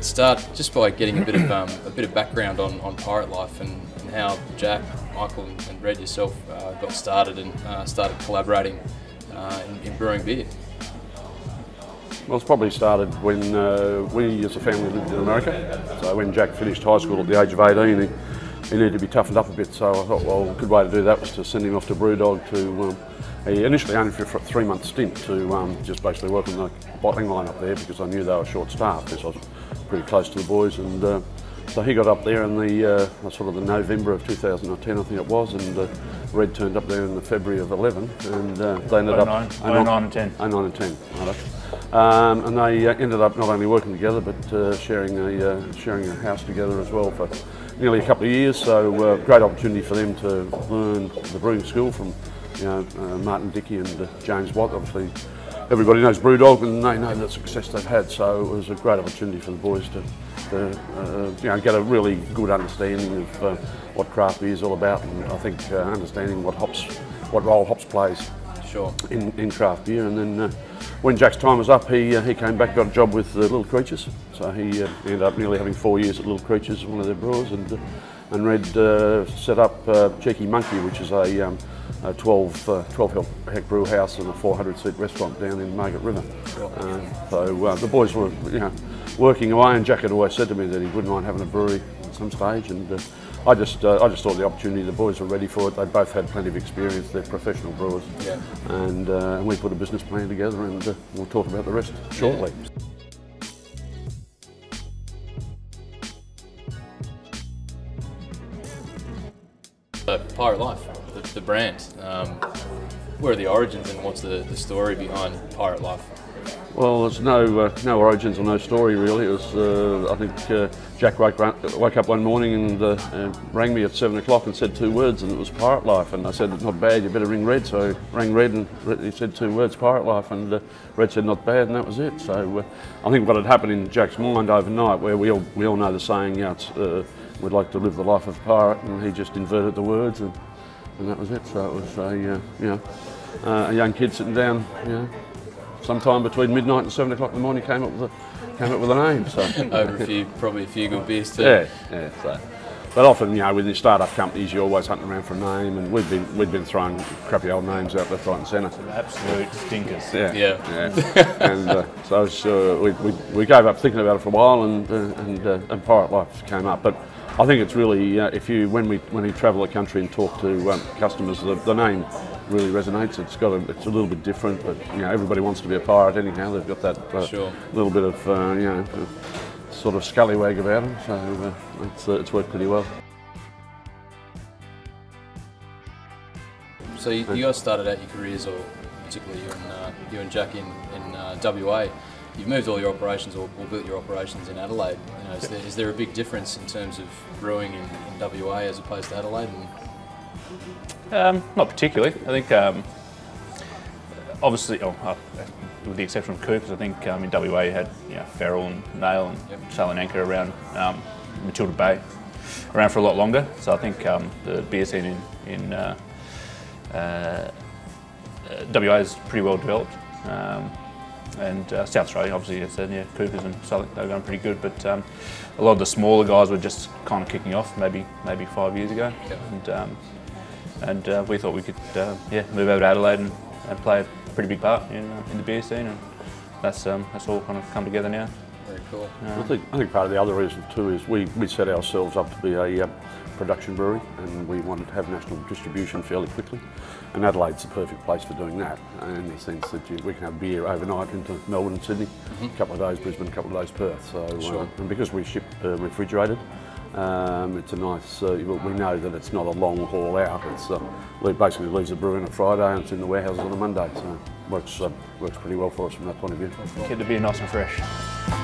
start just by getting a bit of um, a bit of background on, on pirate life and, and how Jack, Michael, and, and Red yourself uh, got started and uh, started collaborating uh, in, in, brewing beer. Well, it's probably started when uh, we as a family lived in America. So when Jack finished high school at the age of 18, he, he needed to be toughened up a bit. So I thought, well, a good way to do that was to send him off to Brewdog to um, he initially only for a three month stint to um, just basically work on the bottling line up there because I knew they were short staffed because I was pretty close to the boys. And uh, so he got up there in the uh, sort of the November of 2010 I think it was and uh, Red turned up there in the February of 11 and uh, they ended 09, up 09, 09 and 10 09 and 10 um, and they uh, ended up not only working together but uh, sharing a sharing a house together as well for nearly a couple of years. So great opportunity for them to learn the brewing school from you know, uh, Martin Dickie and uh, James Watt. Obviously, everybody knows Brewdog and they know the success they've had. So it was a great opportunity for the boys to, to uh, you know, get a really good understanding of uh, what craft beer is all about, and I think uh, understanding what hops, what role hops plays. Sure. In, in craft beer, and then uh, when Jack's time was up, he he came back, got a job with Little Creatures. So he ended up nearly having four years at Little Creatures, one of their brewers, and and Red set up Cheeky Monkey, which is a um, a 12, uh, 12 hectare brew house and a 400 seat restaurant down in Margaret River. Uh, so uh, the boys were, you know, working away, and Jack had always said to me that he wouldn't mind having a brewery at some stage, and uh, I just, uh, I just thought the opportunity. The boys were ready for it. They both had plenty of experience. They're professional brewers, yeah. and, uh, and we put a business plan together, and we'll talk about the rest shortly. Yeah. Pirate Life the brand. Um, where are the origins and what's the, the story behind Pirate Life? Well, there's no uh, no origins or no story really. It was uh, I think uh, Jack woke, woke up one morning and uh, uh, rang me at seven o'clock and said two words and it was Pirate Life and I said not bad. You better ring Red. So I rang Red and he said two words Pirate Life and uh, Red said not bad and that was it. So I think what had happened in Jack's mind overnight, where we all we all know the saying, you know, we'd like to live the life of a pirate, and he just inverted the words and and that was it. So it was a, uh, you know, uh, a young kid sitting down, you know, sometime between midnight and seven o'clock in the morning came up with a, came up with a name. So over a few, probably a few good beers too. Yeah, yeah. So. But often, you know, with the start-up companies, you're always hunting around for a name, and we've been we've been throwing crappy old names out left, right, and centre. Absolute stinkers. Yeah, yeah. yeah. and uh, so was, uh, we, we, we gave up thinking about it for a while, and uh, and, uh, and Pirate Life came up. But I think it's really uh, if you when we when we travel the country and talk to um, customers, the, the, name really resonates. It's got a, it's a little bit different, but you know everybody wants to be a pirate anyhow. They've got that uh, sure. little bit of uh, you know sort of scallywag about them, so uh, it's uh, it's worked pretty well. So you, you, guys started out your careers, or particularly you and uh, you and Jack in in WA you've moved all your operations or, or, built your operations in Adelaide. You know, is, there, is there a big difference in terms of brewing in, in WA as opposed to Adelaide? Um, not particularly. I think um, obviously, oh, uh, with the exception of Coopers, I think um, in WA you had you know, Feral and Nail and yep. Sail and Anchor around um, Matilda Bay around for a lot longer. So I think um, the beer scene in, in uh, uh, WA is pretty well developed. Um, and uh, South Australia, obviously, as I said, yeah, Coopers and Southern, they were going pretty good, but um, a lot of the smaller guys were just kind of kicking off, maybe maybe five years ago, and um, and uh, we thought we could, uh, yeah, move over to Adelaide and, and, play a pretty big part in, uh, in the beer scene, and that's um, that's all kind of come together now. Very cool. I think I think part of the other reason too is we we set ourselves up to be a uh, production brewery and we wanted to have national distribution fairly quickly. And Adelaide's the perfect place for doing that in the sense that you, we can have beer overnight into Melbourne and Sydney, mm -hmm. a couple of days Brisbane, a couple of days Perth. So, uh, sure. uh, and because we ship uh, refrigerated, um, it's a nice, uh, we know that it's not a long haul out. It's uh, basically leaves the brew on a Friday and it's in the warehouses on a Monday. So works uh, works pretty well for us from that point of view. Keep the beer nice and fresh.